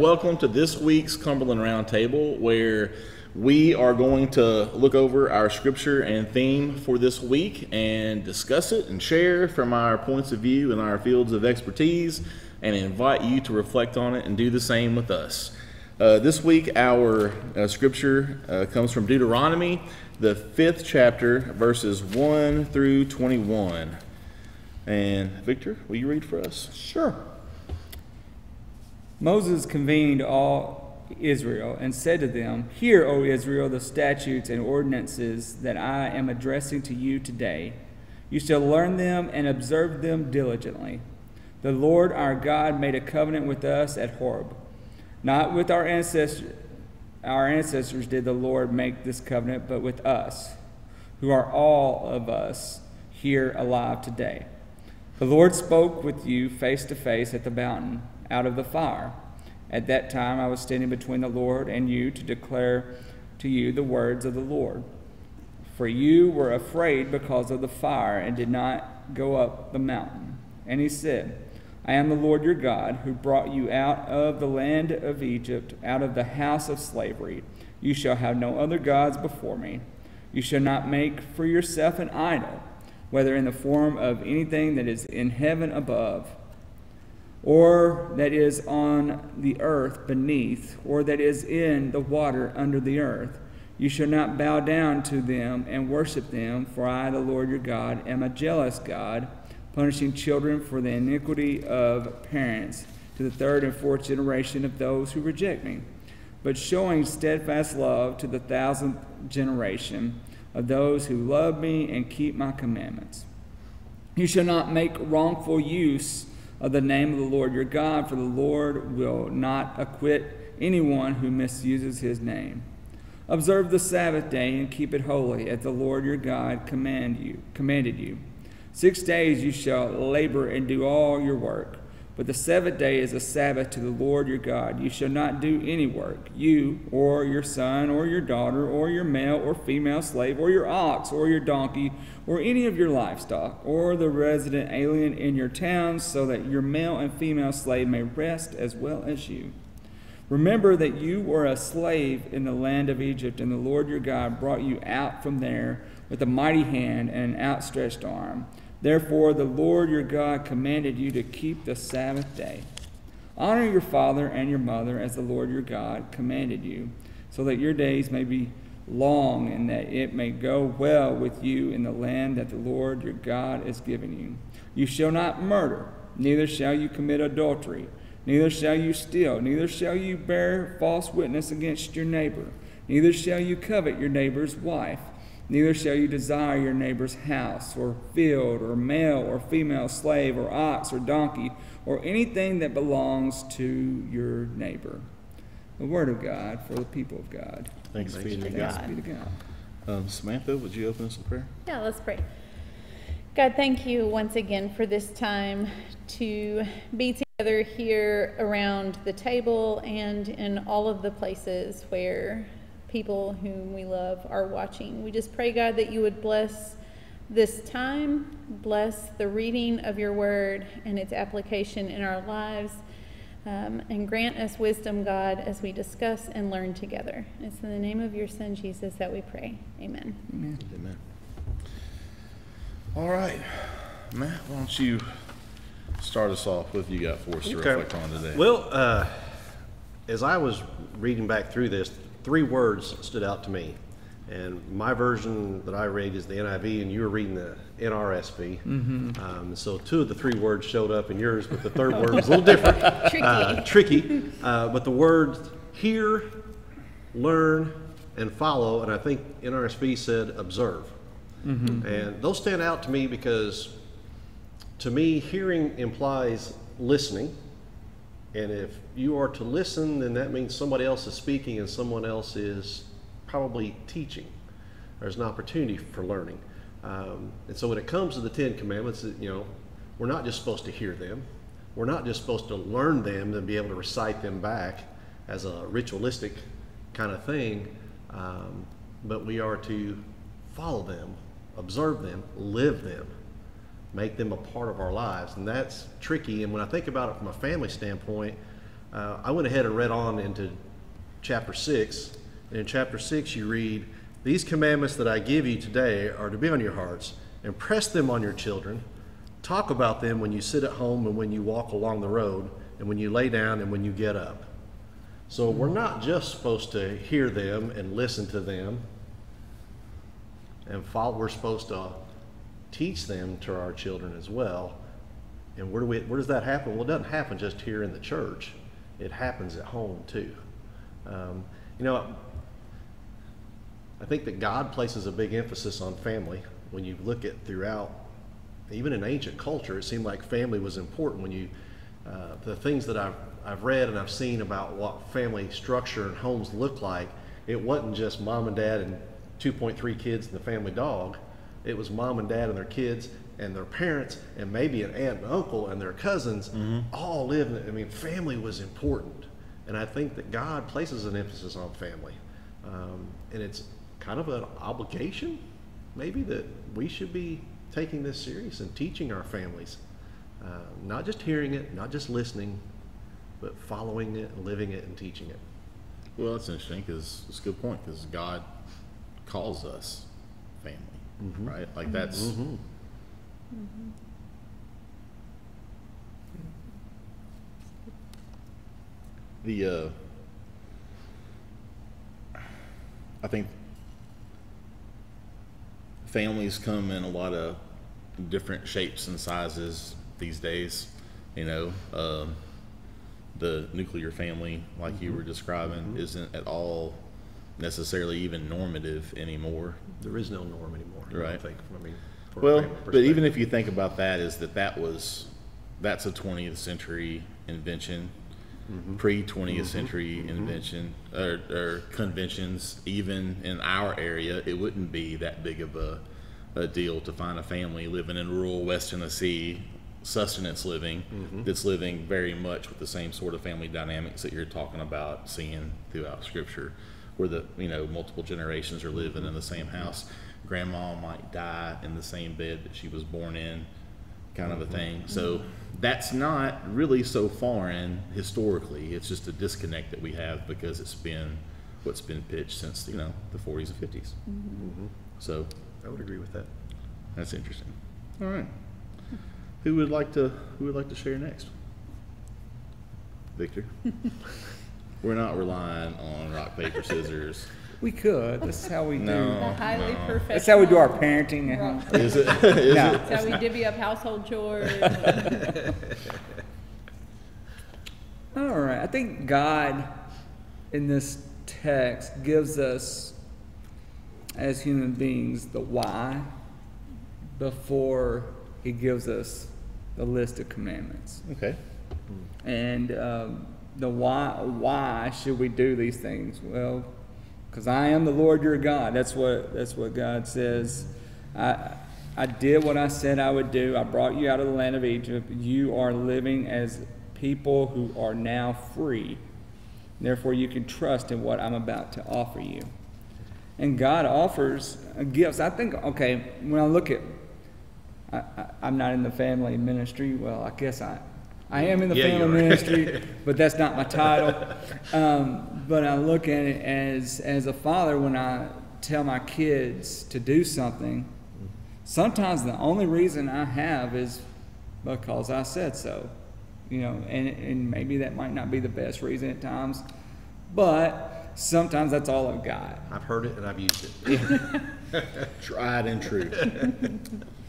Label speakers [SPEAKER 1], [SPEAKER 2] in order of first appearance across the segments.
[SPEAKER 1] Welcome to this week's Cumberland Roundtable, where we are going to look over our scripture and theme for this week and discuss it and share from our points of view and our fields of expertise and invite you to reflect on it and do the same with us. Uh, this week, our uh, scripture uh, comes from Deuteronomy, the fifth chapter, verses 1 through 21. And Victor, will you read for us?
[SPEAKER 2] Sure. Moses convened all Israel and said to them, Hear, O Israel, the statutes and ordinances that I am addressing to you today. You shall learn them and observe them diligently. The Lord our God made a covenant with us at Horeb. Not with our ancestors, our ancestors did the Lord make this covenant, but with us, who are all of us here alive today. The Lord spoke with you face to face at the mountain out of the fire. At that time I was standing between the Lord and you to declare to you the words of the Lord. For you were afraid because of the fire and did not go up the mountain. And he said, I am the Lord your God, who brought you out of the land of Egypt, out of the house of slavery. You shall have no other gods before me. You shall not make for yourself an idol, whether in the form of anything that is in heaven above or that is on the earth beneath, or that is in the water under the earth. You shall not bow down to them and worship them, for I, the Lord your God, am a jealous God, punishing children for the iniquity of parents to the third and fourth generation of those who reject me, but showing steadfast love to the thousandth generation of those who love me and keep my commandments. You shall not make wrongful use of the name of the Lord your God, for the Lord will not acquit anyone who misuses his name. Observe the Sabbath day and keep it holy, as the Lord your God command you, commanded you. Six days you shall labor and do all your work. But the seventh day is a Sabbath to the Lord your God. You shall not do any work, you, or your son, or your daughter, or your male or female slave, or your ox, or your donkey, or any of your livestock, or the resident alien in your towns, so that your male and female slave may rest as well as you. Remember that you were a slave in the land of Egypt, and the Lord your God brought you out from there with a mighty hand and an outstretched arm. Therefore, the Lord your God commanded you to keep the Sabbath day. Honor your father and your mother as the Lord your God commanded you, so that your days may be long and that it may go well with you in the land that the Lord your God is giving you. You shall not murder, neither shall you commit adultery, neither shall you steal, neither shall you bear false witness against your neighbor, neither shall you covet your neighbor's wife. Neither shall you desire your neighbor's house, or field, or male or female slave, or ox, or donkey, or anything that belongs to your neighbor. The word of God for the people of God.
[SPEAKER 1] Thanks,
[SPEAKER 3] Thanks
[SPEAKER 1] be to
[SPEAKER 3] be
[SPEAKER 1] God.
[SPEAKER 2] Thanks be to God.
[SPEAKER 1] Um, Samantha, would you open us in prayer?
[SPEAKER 3] Yeah, let's pray. God, thank you once again for this time to be together here around the table and in all of the places where people whom we love are watching. We just pray, God, that you would bless this time, bless the reading of your word and its application in our lives, um, and grant us wisdom, God, as we discuss and learn together. It's in the name of your Son, Jesus, that we pray. Amen.
[SPEAKER 1] Amen. All right. Matt, why don't you start us off with you got for us to
[SPEAKER 4] Okay.
[SPEAKER 1] reflect on today?
[SPEAKER 4] Well, uh, as I was reading back through this, three words stood out to me. And my version that I read is the NIV, and you were reading the NRSV. Um, so two of the three words showed up in yours, but the third word was a little different.
[SPEAKER 3] Tricky.
[SPEAKER 4] Uh, tricky. Uh, but the words hear, learn, and follow, and I think NRSV said observe. And those stand out to me because to me, hearing implies listening. And if you are to listen, then that means somebody else is speaking and someone else is probably teaching. There's an opportunity for learning. Um, and so when it comes to the Ten Commandments, you know, we're not just supposed to hear them. We're not just supposed to learn them and be able to recite them back as a ritualistic kind of thing, um, but we are to follow them, observe them, live them make them a part of our lives. And that's tricky. And when I think about it from a family standpoint, Uh, I went ahead and read on into chapter 6. And in chapter 6, you read, These commandments that I give you today are to be on your hearts. Impress them on your children. Talk about them when you sit at home and when you walk along the road, and when you lay down and when you get up. So we're not just supposed to hear them and listen to them and follow, we're supposed to teach them to our children as well. And where do we, where does that happen? Well, it doesn't happen just here in the church. It happens at home too. Um, you know, I think that God places a big emphasis on family. When you look at throughout, even in ancient culture, it seemed like family was important. When you, uh, the things that I've, I've read and I've seen about what family structure and homes look like, it wasn't just mom and dad and 2.3 kids and the family dog. It was mom and dad and their kids and their parents and maybe an aunt and uncle and their cousins all lived. I mean, family was important. And I think that God places an emphasis on family. Um, and it's kind of an obligation, maybe, that we should be taking this serious and teaching our families. Uh, not just hearing it, not just listening, but following it, living it, and teaching it.
[SPEAKER 1] Well, that's interesting because it's a good point because God calls us family, right? Like that's mm-hmm. Mm-hmm. the. Uh, I think families come in a lot of different shapes and sizes these days. You know, um, the nuclear family, like you were describing, isn't at all necessarily even normative anymore.
[SPEAKER 4] There is no norm anymore. I don't
[SPEAKER 1] Right.
[SPEAKER 4] think. I mean,
[SPEAKER 1] Well, but even if you think about that, is that that was that's a 20th century invention, mm-hmm. pre 20th mm-hmm. century mm-hmm. invention or, or conventions. Even in our area, it wouldn't be that big of a, a deal to find a family living in rural West Tennessee, sustenance living, that's living very much with the same sort of family dynamics that you're talking about seeing throughout Scripture, where the you know multiple generations are living in the same house. Grandma might die in the same bed that she was born in, kind of a mm-hmm. thing. So that's not really so foreign historically. It's just a disconnect that we have because it's been what's been pitched since you know the 40s and 50s. Mm-hmm. So
[SPEAKER 4] I would agree with that.
[SPEAKER 1] that's interesting. All right. Who would like to Who would like to share next? Victor. We're not relying on rock paper scissors.
[SPEAKER 2] We could. That's how we do.
[SPEAKER 1] No.
[SPEAKER 3] The highly
[SPEAKER 1] no.
[SPEAKER 3] professional.
[SPEAKER 2] That's how we do our parenting at home.
[SPEAKER 1] Is it? Is
[SPEAKER 2] No.
[SPEAKER 1] it?
[SPEAKER 3] That's how we divvy up household chores.
[SPEAKER 2] All right. I think God in this text gives us, as human beings, the why before he gives us the list of commandments.
[SPEAKER 1] Okay.
[SPEAKER 2] And um, the why, why should we do these things? Well, because I am the Lord your God. That's what that's what God says. I I did what I said I would do. I brought you out of the land of Egypt. You are living as people who are now free. Therefore, you can trust in what I'm about to offer you. And God offers gifts. I think, okay, when I look at, I, I, I'm not in the family ministry. Well, I guess I, I am in the
[SPEAKER 4] Yeah,
[SPEAKER 2] family ministry, but that's not my title. Um, but I look at it as, as a father when I tell my kids to do something. Sometimes the only reason I have is because I said so. You know, and, and maybe that might not be the best reason at times, but sometimes that's all I've got.
[SPEAKER 4] I've heard it and I've used it.
[SPEAKER 1] Tried and true.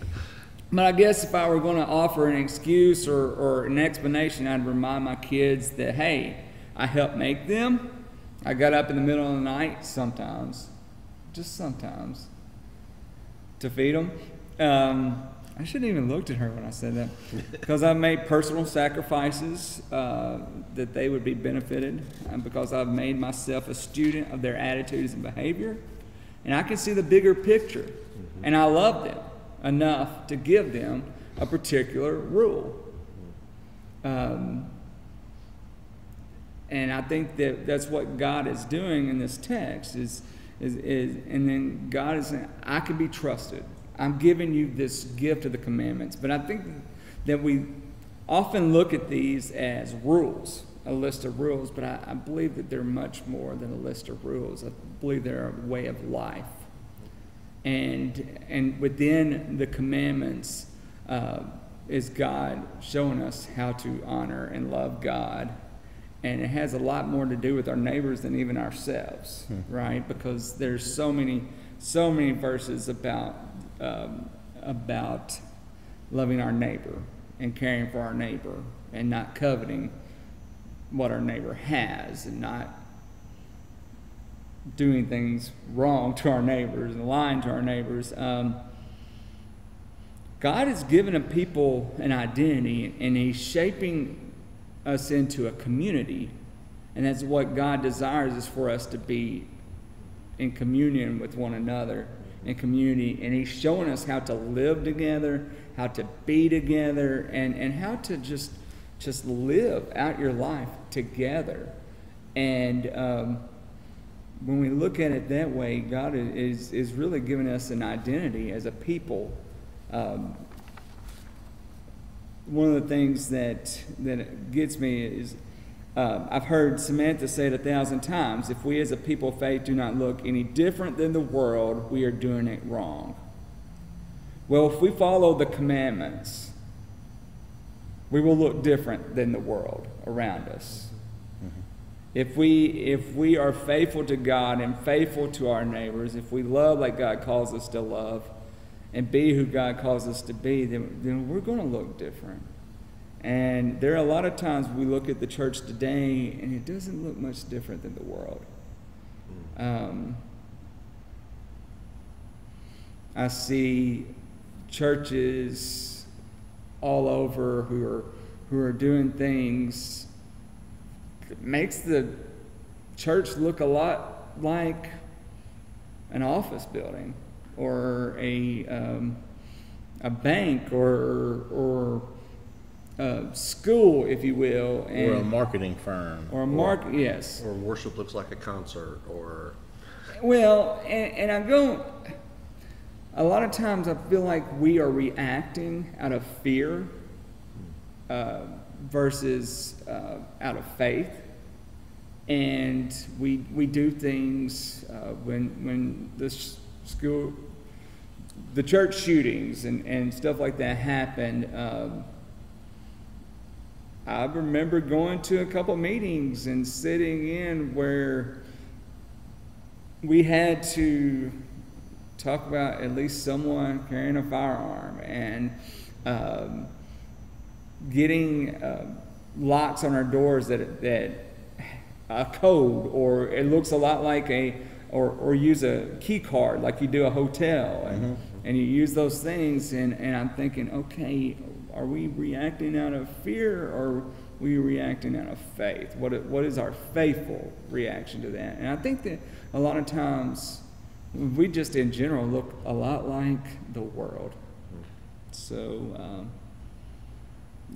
[SPEAKER 2] But I guess if I were going to offer an excuse or, or an explanation, I'd remind my kids that, hey, I helped make them. I got up in the middle of the night sometimes, just sometimes, to feed them. Um, I shouldn't even looked at her when I said that, because I've made personal sacrifices uh, that they would be benefited, and because I've made myself a student of their attitudes and behavior, and I can see the bigger picture, and I love them enough to give them a particular rule. Um, and I think that that's what God is doing in this text is, is, is and then God is saying, I can be trusted. I'm giving you this gift of the commandments. But I think that we often look at these as rules. a list of rules, but I, I believe that they're much more than a list of rules. I believe they're a way of life. And, and within the commandments uh, is God showing us how to honor and love God. And it has a lot more to do with our neighbors than even ourselves, right? Because there's so many, so many verses about, um, about loving our neighbor and caring for our neighbor and not coveting what our neighbor has and not doing things wrong to our neighbors and lying to our neighbors. Um, God has given a people an identity and He's shaping us into a community. And that's what God desires is for us to be in communion with one another, in community. And He's showing us how to live together, how to be together, and, and how to just just live out your life together. And um, when we look at it that way, God is, is really giving us an identity as a people. Um, one of the things that, that gets me is uh, I've heard Samantha say it a thousand times if we as a people of faith do not look any different than the world, we are doing it wrong. Well, if we follow the commandments, we will look different than the world around us. If we, if we are faithful to God and faithful to our neighbors, if we love like God calls us to love and be who God calls us to be, then, then we're going to look different. And there are a lot of times we look at the church today and it doesn't look much different than the world. Um, I see churches all over who are who are doing things makes the church look a lot like an office building or a um, a bank or or a school, if you will, and,
[SPEAKER 1] Or a marketing firm.
[SPEAKER 2] or a mark. Yes,
[SPEAKER 4] Or worship looks like a concert, or
[SPEAKER 2] Well, and, and I go, a lot of times I feel like we are reacting out of fear uh, versus uh, out of faith. And we, we do things uh, when, when the school, the church shootings and, and stuff like that happened. Um, I remember going to a couple meetings and sitting in where we had to talk about at least someone carrying a firearm and um, getting uh, locks on our doors that that a code or it looks a lot like a or, or use a key card like you do a hotel and, and you use those things and, and I'm thinking okay are we reacting out of fear or are we reacting out of faith? What, what is our faithful reaction to that? And I think that a lot of times we just in general look a lot like the world. So um,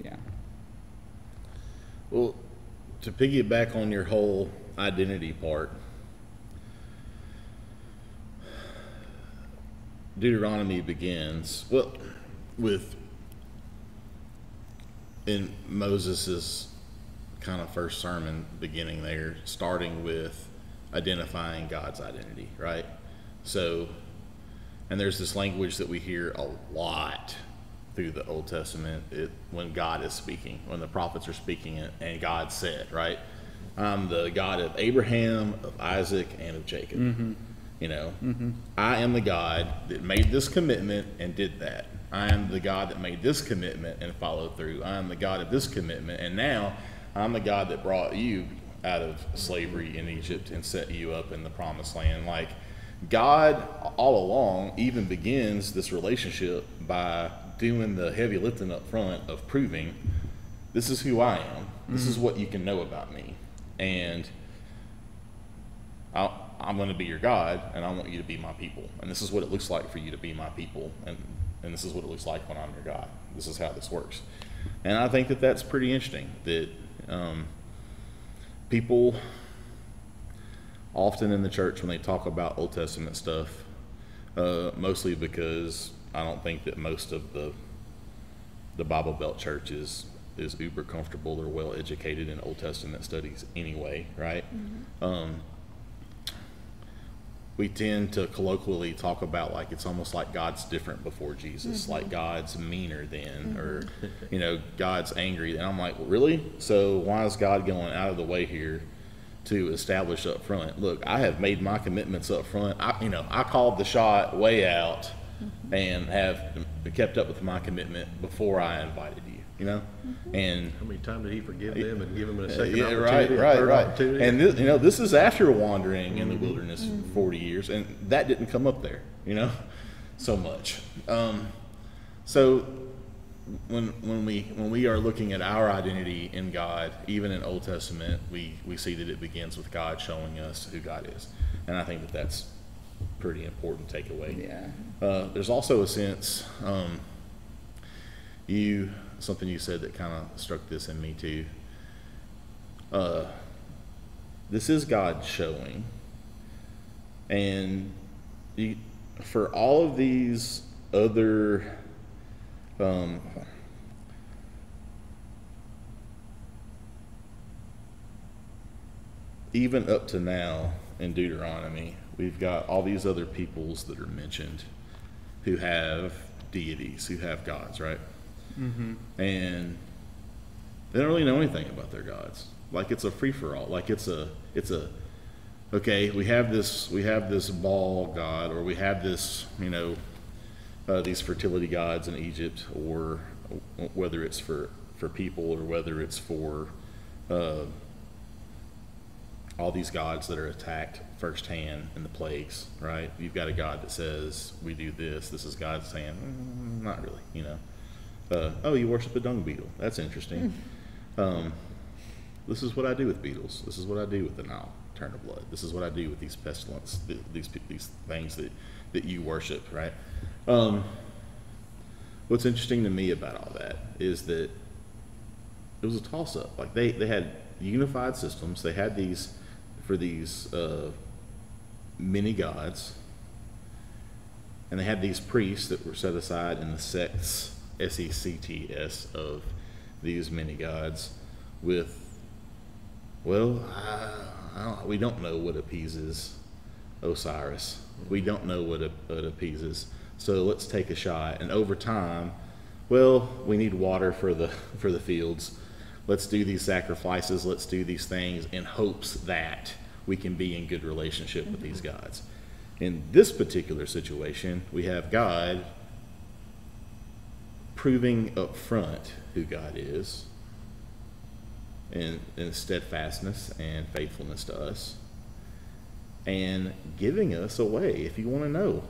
[SPEAKER 2] yeah
[SPEAKER 1] Well, to piggyback on your whole identity part, Deuteronomy begins well with in Moses's kind of first sermon beginning there, starting with identifying God's identity, right? So, and there's this language that we hear a lot through the Old Testament it, when God is speaking, when the prophets are speaking it, and God said, right? I'm the God of Abraham, of Isaac, and of Jacob. Mm-hmm. You know, mm-hmm. I am the God that made this commitment and did that. I am the God that made this commitment and followed through. I am the God of this commitment, and now I'm the God that brought you out of slavery in Egypt and set you up in the promised land. Like, God, all along, even begins this relationship by doing the heavy lifting up front of proving this is who I am, this is what you can know about me. And i I'm going to be your God, and I want you to be my people. And this is what it looks like for you to be my people. And, and this is what it looks like when I'm your God. This is how this works. And I think that that's pretty interesting that um, people often in the church, when they talk about Old Testament stuff, uh, mostly because I don't think that most of the the Bible Belt churches is uber comfortable. They're well educated in Old Testament studies anyway, right? Mm-hmm. Um, we tend to colloquially talk about like it's almost like God's different before Jesus, mm-hmm. like God's meaner then, mm-hmm. or you know, God's angry. And I'm like, really? So why is God going out of the way here to establish up front? Look, I have made my commitments up front. I, you know, I called the shot way out and have kept up with my commitment before I invited you. You know, mm-hmm. and
[SPEAKER 4] How many times did he forgive them and give them a second
[SPEAKER 1] yeah,
[SPEAKER 4] opportunity?
[SPEAKER 1] right, right, right. And this, you know, this is after wandering in the mm-hmm. wilderness for forty years, and that didn't come up there, you know, so much. Um, so when when we when we are looking at our identity in God, even in Old Testament, we we see that it begins with God showing us who God is, and I think that that's pretty important takeaway.
[SPEAKER 2] Yeah.
[SPEAKER 1] Uh, there's also a sense, um, you, something you said that kind of struck this in me too. Uh, this is God showing. And you, for all of these other, um, even up to now in Deuteronomy, we've got all these other peoples that are mentioned who have deities, who have gods, right?
[SPEAKER 2] Mm-hmm.
[SPEAKER 1] And they don't really know anything about their gods. Like it's a free for all. Like it's a it's a okay. We have this we have this Baal god, or we have this you know uh, these fertility gods in Egypt, or whether it's for for people or whether it's for uh, all these gods that are attacked firsthand in the plagues, right? You've got a God that says, we do this. This is God saying, mm, not really, you know. Uh, oh, you worship a dung beetle. That's interesting. Um, this is what I do with beetles. This is what I do with the Nile turn of blood. This is what I do with these pestilence, these these things that that you worship, right? Um, what's interesting to me about all that is that it was a toss up. Like they, they had unified systems. They had these for these uh, many gods, and they had these priests that were set aside in the sects, S E C T S, of these many gods, with well, I, I don't, we don't know what appeases Osiris. We don't know what, what appeases. So let's take a shot. And over time, well, we need water for the for the fields. Let's do these sacrifices. Let's do these things in hopes that we can be in good relationship with these mm-hmm. gods. In this particular situation, we have God proving up front who God is in, in steadfastness and faithfulness to us and giving us a way if you want to know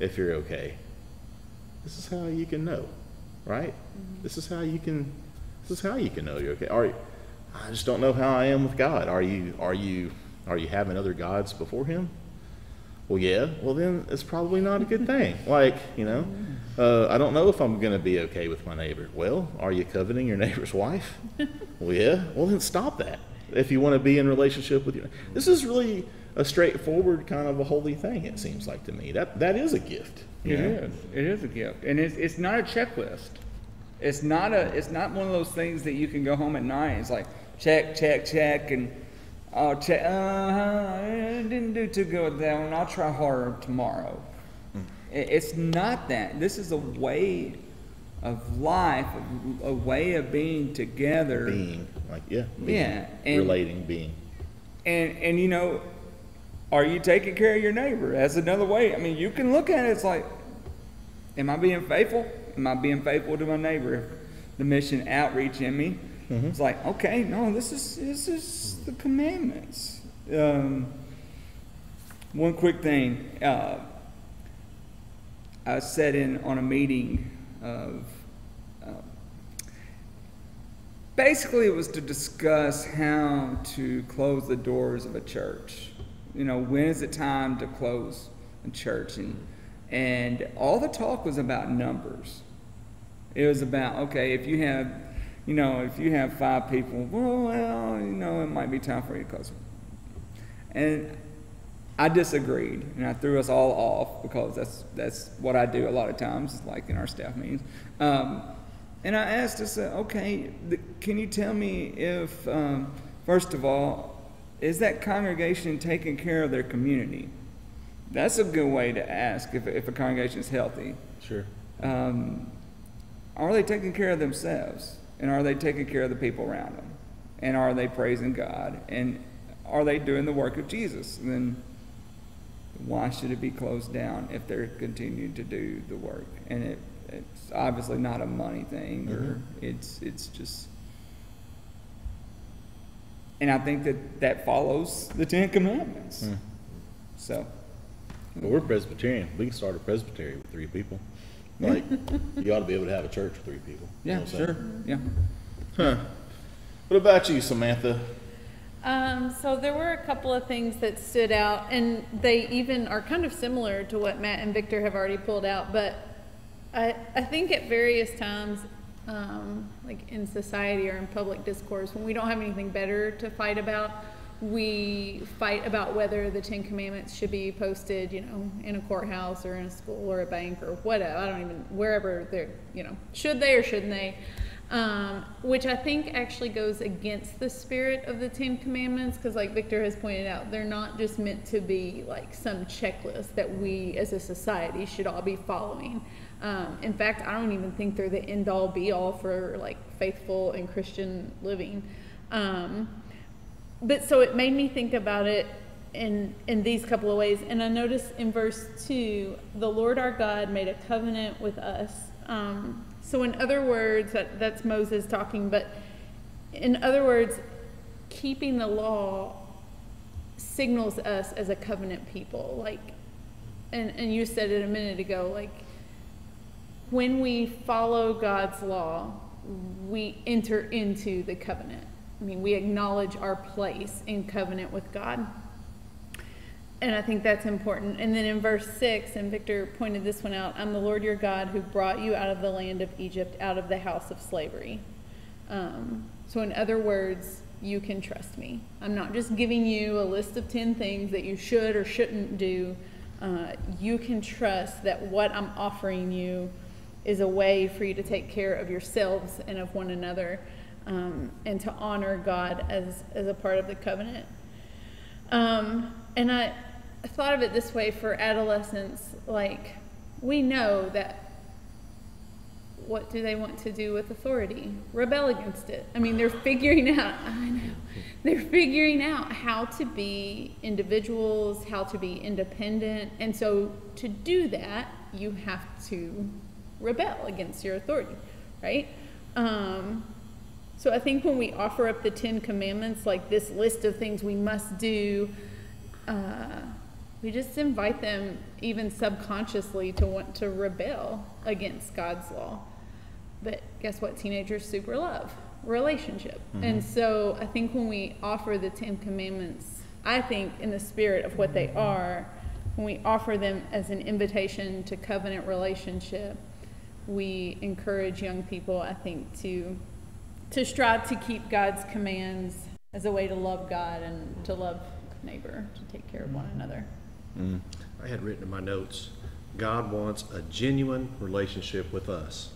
[SPEAKER 1] if you're okay. This is how you can know, right? Mm-hmm. This is how you can this is how you can know you're okay. Are you, I just don't know how I am with God. Are you are you are you having other gods before him? Well, yeah. Well, then it's probably not a good thing. Like, you know, uh, I don't know if I'm going to be okay with my neighbor. Well, are you coveting your neighbor's wife? well, yeah. Well, then stop that. If you want to be in relationship with your, this is really a straightforward kind of a holy thing. It seems like to me that that is a gift.
[SPEAKER 2] It
[SPEAKER 1] know?
[SPEAKER 2] is. It is a gift, and it's it's not a checklist. It's not a. It's not one of those things that you can go home at night. It's like check, check, check, and I'll. Uh, I didn't do too good with that one. I'll try harder tomorrow. It, it's not that. This is a way of life, a, a way of being together.
[SPEAKER 1] Being like yeah, being,
[SPEAKER 2] Yeah, and-
[SPEAKER 1] relating, being.
[SPEAKER 2] And and you know, are you taking care of your neighbor? That's another way. I mean, you can look at it. It's like, am I being faithful? Am I being faithful to my neighbor? The mission outreach in me. It's like, okay, no, this is this is the commandments. Um, one quick thing. Uh, I sat in on a meeting of basically it was to discuss how to close the doors of a church you know when is it time to close a church and and all the talk was about numbers it was about okay if you have you know if you have five people well, well you know it might be time for you to close and I disagreed, and I threw us all off because that's that's what I do a lot of times, like in our staff meetings. Um, And I asked us, uh, okay, th- can you tell me if, um, first of all, is that congregation taking care of their community? That's a good way to ask if, if a congregation is healthy.
[SPEAKER 1] Sure.
[SPEAKER 2] Um, are they taking care of themselves? And are they taking care of the people around them? And are they praising God? And are they doing the work of Jesus? And then why should it be closed down if they're continuing to do the work? And it, it's obviously not a money thing, or mm-hmm. it's it's just. And I think that that follows the Ten Commandments. Hmm. So,
[SPEAKER 1] But we're Presbyterian. We can start a presbytery with three people. Like, you ought to be able to have a church with three people. You
[SPEAKER 2] yeah,
[SPEAKER 1] know what I'm saying?
[SPEAKER 2] sure, yeah.
[SPEAKER 1] Huh. What about you, Samantha?
[SPEAKER 3] Um, so there were a couple of things that stood out, and they even are kind of similar to what Matt and Victor have already pulled out. But I, I think at various times, um, like in society or in public discourse, when we don't have anything better to fight about, we fight about whether the Ten Commandments should be posted, you know, in a courthouse or in a school or a bank or whatever. I don't even wherever they're, you know, should they or shouldn't they? um, which I think actually goes against the spirit of the Ten Commandments, because like Victor has pointed out, they're not just meant to be like some checklist that we as a society should all be following. Um, in fact, I don't even think they're the end all be all for like faithful and Christian living. Um, but so it made me think about it in in these couple of ways. And i noticed in verse 2 the lord our god made a covenant with us. Um, so in other words that, that's moses talking but in other words keeping the law signals us as a covenant people. Like and, and you said it a minute ago like when we follow god's law we enter into the covenant i mean we acknowledge our place in covenant with god and I think that's important. And then in verse 6, and Victor pointed this one out I'm the Lord your God who brought you out of the land of Egypt, out of the house of slavery. Um, so, in other words, you can trust me. I'm not just giving you a list of 10 things that you should or shouldn't do. Uh, you can trust that what I'm offering you is a way for you to take care of yourselves and of one another um, and to honor God as, as a part of the covenant. Um, and I, I thought of it this way for adolescents like, we know that what do they want to do with authority? Rebel against it. I mean, they're figuring out, I know, they're figuring out how to be individuals, how to be independent. And so to do that, you have to rebel against your authority, right? Um, so I think when we offer up the Ten Commandments, like this list of things we must do, uh, we just invite them, even subconsciously, to want to rebel against God's law. But guess what? Teenagers super love relationship. And so I think when we offer the Ten Commandments, I think in the spirit of what they are, when we offer them as an invitation to covenant relationship, we encourage young people, I think, to to strive to keep God's commands as a way to love God and to love neighbor, to take care of one mm-hmm. another. Mm-hmm.
[SPEAKER 4] I had written in my notes, God wants a genuine relationship with us,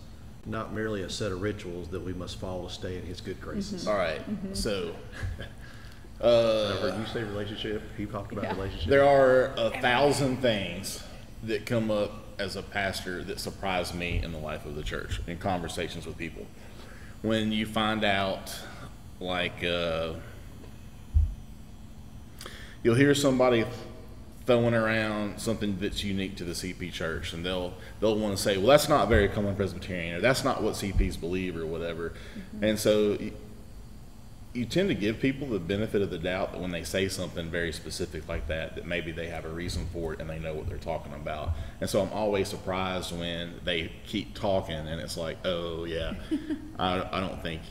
[SPEAKER 4] not merely a set of rituals that we must follow to stay in His good graces. Mm-hmm.
[SPEAKER 1] All right. So, uh,
[SPEAKER 4] I heard you say relationship. He talked about
[SPEAKER 3] Yeah.
[SPEAKER 4] relationship.
[SPEAKER 1] there are a thousand things that come up as a pastor that surprise me in the life of the church in conversations with people. When you find out, like, uh, you'll hear somebody throwing around something that's unique to the CP church, and they'll they'll want to say, "Well, that's not very Cumberland Presbyterian," or "That's not what CPs believe," or whatever. And so you tend to give people the benefit of the doubt that when they say something very specific like that, that maybe they have a reason for it and they know what they're talking about. And so I'm always surprised when they keep talking and it's like, oh yeah, I, I don't think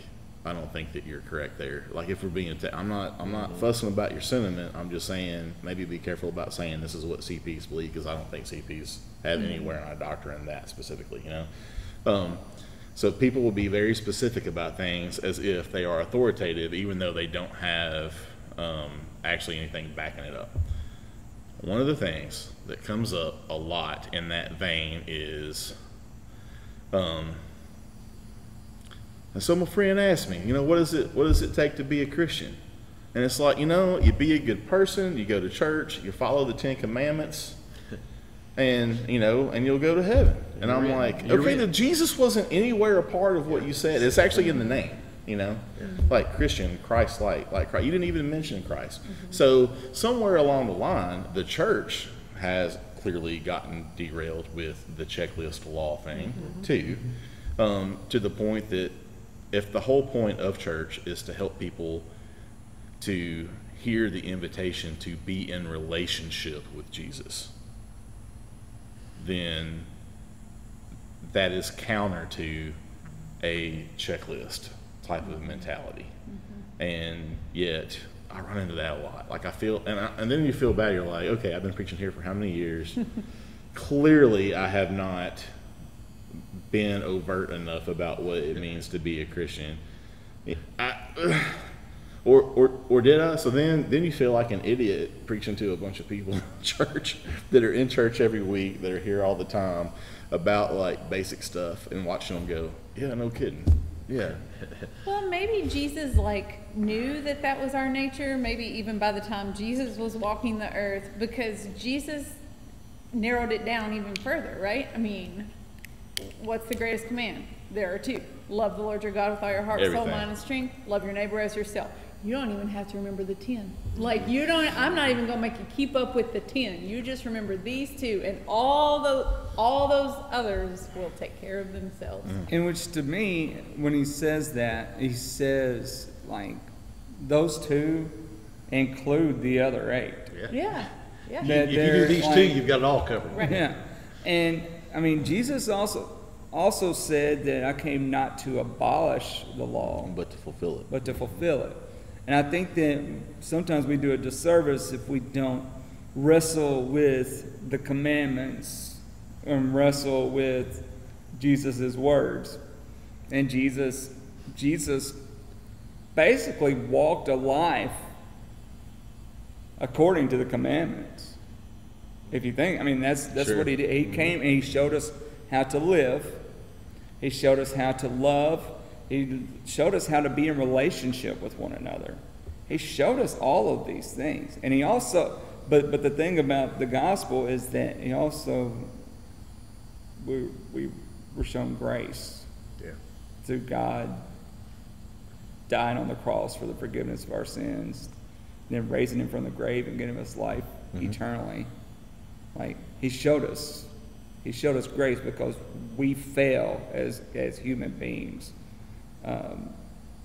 [SPEAKER 1] I don't think that you're correct there. Like if we're being, ta- I'm not I'm not fussing about your sentiment. I'm just saying maybe be careful about saying this is what CPs believe because I don't think CPs have anywhere in our doctrine that specifically. You know. Um, so people will be very specific about things as if they are authoritative, even though they don't have um, actually anything backing it up. One of the things that comes up a lot in that vein is um, And so my friend asked me, you know, what does it what does it take to be a Christian? And it's like, you know, you be a good person, you go to church, you follow the Ten Commandments, and you know, and you'll go to heaven. And I'm like, okay, the Jesus wasn't anywhere a part of what you said. It's actually in the name, you know, like Christian, Christ, like like Christ. You didn't even mention Christ. So somewhere along the line, the church has clearly gotten derailed with the checklist law thing too, um, to the point that if the whole point of church is to help people to hear the invitation to be in relationship with Jesus, then that is counter to a checklist type of mentality. Mm-hmm. And yet, I run into that a lot. Like I feel, and, I, and then you feel bad. You're like, okay, I've been preaching here for how many years? Clearly, I have not been overt enough about what it means to be a Christian. I, or, or, or did I? So then, then you feel like an idiot preaching to a bunch of people in church that are in church every week, that are here all the time about like basic stuff and watching them go, yeah, no kidding. Yeah.
[SPEAKER 3] Well, maybe Jesus like knew that that was our nature. Maybe even by the time Jesus was walking the earth, because Jesus narrowed it down even further, right? I mean, what's the greatest command? There are two: love the Lord your God with all your heart, soul, mind, and strength. Love your neighbor as yourself. You don't even have to remember the ten. Like you don't. I'm not even gonna make you keep up with the ten. You just remember these two, and all the all those others will take care of themselves. Mm.
[SPEAKER 2] In which, to me, when he says that, he says like those two include the other eight.
[SPEAKER 3] Yeah, yeah.
[SPEAKER 2] That
[SPEAKER 4] If you do
[SPEAKER 2] they're,
[SPEAKER 4] these two, you've got it all covered.
[SPEAKER 3] Right.
[SPEAKER 2] Yeah, and I mean Jesus also also said that I came not to abolish the law,
[SPEAKER 1] But to fulfill it.
[SPEAKER 2] but to fulfill it. And I think that sometimes we do a disservice if we don't wrestle with the commandments and wrestle with Jesus' words. And Jesus, Jesus basically walked a life according to the commandments. If you think, I mean, that's that's
[SPEAKER 1] Sure.
[SPEAKER 2] what he did. He came and he showed us how to live. He showed us how to love. He showed us how to be in relationship with one another. He showed us all of these things. And he also, but, but the thing about the gospel is that he also, we, we were shown grace
[SPEAKER 4] Yeah.
[SPEAKER 2] through God dying on the cross for the forgiveness of our sins, then raising him from the grave and giving us life mm-hmm. eternally. Like he showed us, he showed us grace because we fail as as human beings um,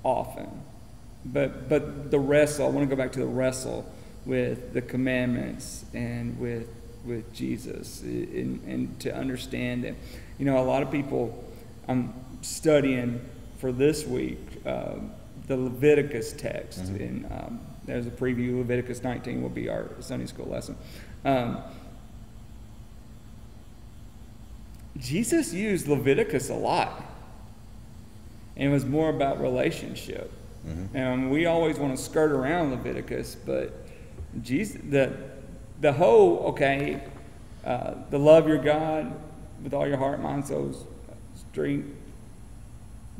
[SPEAKER 2] often. But but the wrestle, I want to go back to the wrestle with the commandments and with with Jesus and, and to understand that, you know, a lot of people. I'm studying for this week um, the Leviticus text, and um, there's a preview. Leviticus 19 will be our Sunday school lesson. Um, Jesus used Leviticus a lot, and it was more about relationship. And we always want to skirt around Leviticus, but Jesus, the the whole okay, uh, the love your God with all your heart, mind, soul, strength.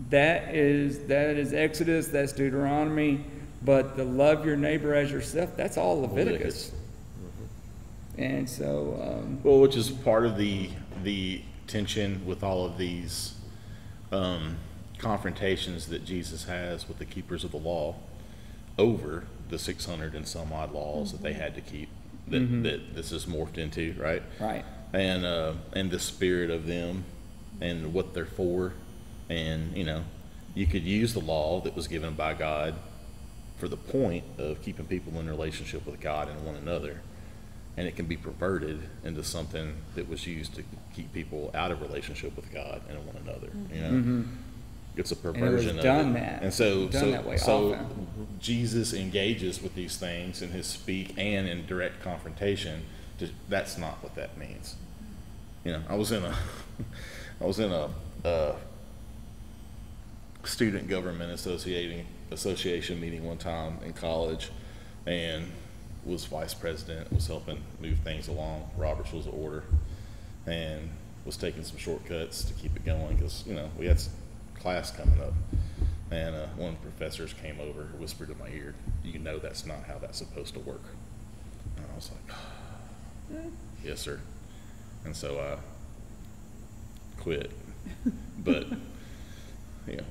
[SPEAKER 2] That is that is Exodus. That's Deuteronomy. But the love your neighbor as yourself. That's all Leviticus.
[SPEAKER 1] Leviticus.
[SPEAKER 2] And so, um,
[SPEAKER 1] Well, which is part of the the tension with all of these um, confrontations that Jesus has with the keepers of the law over the 600 and some odd laws that they mm-hmm. had to keep that, mm-hmm. that this is morphed into, right?
[SPEAKER 2] right.
[SPEAKER 1] And uh, and the spirit of them and what they're for, and you know, you could use the law that was given by God for the point of keeping people in relationship with God and one another. And it can be perverted into something that was used to keep people out of relationship with God and one another. You know, mm-hmm. It's a
[SPEAKER 2] Mm-hmm. was
[SPEAKER 1] perversion
[SPEAKER 2] done
[SPEAKER 1] of it.
[SPEAKER 2] that-
[SPEAKER 1] And so,
[SPEAKER 2] done
[SPEAKER 1] so,
[SPEAKER 2] that way
[SPEAKER 1] so
[SPEAKER 2] often.
[SPEAKER 1] Jesus engages with these things in his speak and in direct confrontation. To, that's not what that means. You know, I was in a, I was in a, uh, student government associating association meeting one time in college, and was vice president. Was helping move things along. Roberts was the order, and was taking some shortcuts to keep it going because you know we had class coming up, And uh, one of the professors came over, and whispered in my ear, "You know that's not how that's supposed to work." And I was like, "Yes, sir." And so I quit. But you know,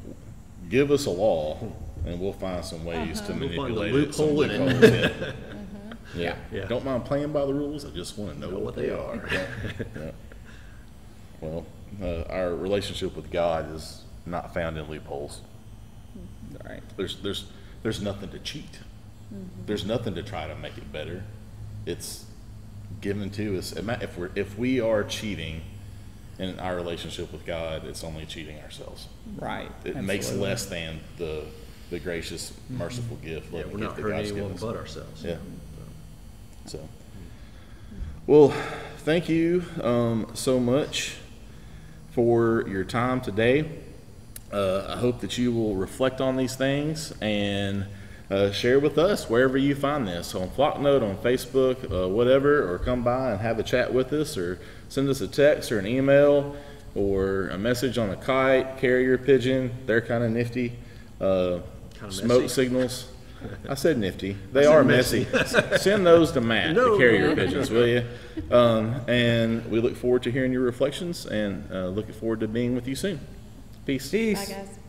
[SPEAKER 1] give us a law, and we'll find some ways to manipulate
[SPEAKER 4] We'll find the
[SPEAKER 1] manipulate it.
[SPEAKER 4] loophole in it.
[SPEAKER 1] yeah. Yeah.
[SPEAKER 4] Yeah.
[SPEAKER 1] Don't mind playing by the rules. I just want to know,
[SPEAKER 4] Know what they are.
[SPEAKER 1] Yeah. Yeah. Well, uh, our relationship with God is not found in loopholes. Mm-hmm.
[SPEAKER 2] All right.
[SPEAKER 1] There's there's there's nothing to cheat. Mm-hmm. There's nothing to try to make it better. It's given to us. If we're if we are cheating in our relationship with God, it's only cheating ourselves.
[SPEAKER 2] Right.
[SPEAKER 1] It makes less than the the gracious, mm-hmm. merciful gift,
[SPEAKER 4] Yeah, we're
[SPEAKER 1] gift
[SPEAKER 4] not
[SPEAKER 1] that
[SPEAKER 4] hurting
[SPEAKER 1] God's given
[SPEAKER 4] anyone but ourselves.
[SPEAKER 1] Yeah. So, well, thank you um, so much for your time today. Uh, I hope that you will reflect on these things and uh, share with us wherever you find this on Flocknote, on Facebook, uh, whatever, or come by and have a chat with us, or send us a text or an email or a message on a kite, carrier pigeon. They're kind of nifty. Uh, smoke
[SPEAKER 4] messy.
[SPEAKER 1] signals. I said nifty. They
[SPEAKER 4] said
[SPEAKER 1] are
[SPEAKER 4] messy.
[SPEAKER 1] messy. Send those to Matt,
[SPEAKER 4] No,
[SPEAKER 1] the carrier pigeons, will you? Um, and we look forward to hearing your reflections and uh, looking forward to being with you soon. Peace.
[SPEAKER 2] Peace.
[SPEAKER 3] Bye, guys.